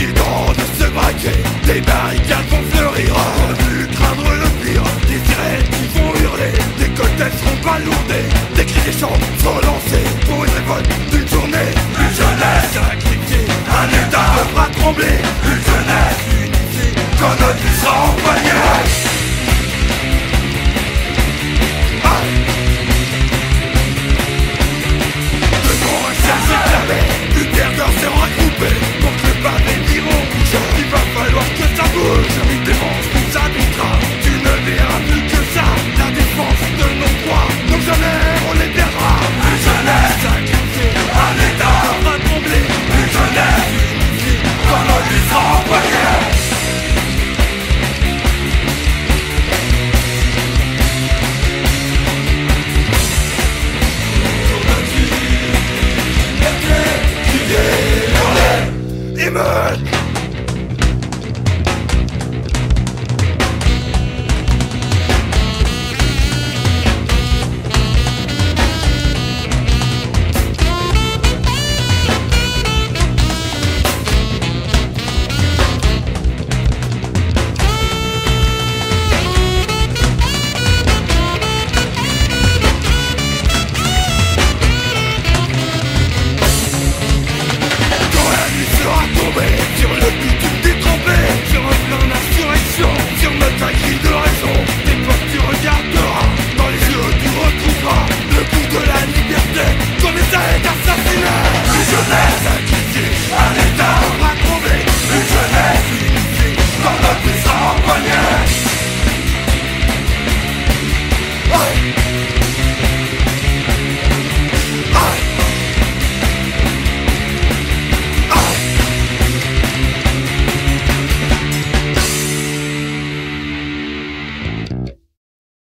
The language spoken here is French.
Ils tendent à se braquer, des barricades vont fleurir. On plus craindre le pire, des sirènes qui vont hurler. Des cocktails seront balourdés, des cris des chants sont lancés. Pour une révolte d'une journée, une jeunesse sacrifiée. Un état devra trembler, une jeunesse unisée Quand notre sang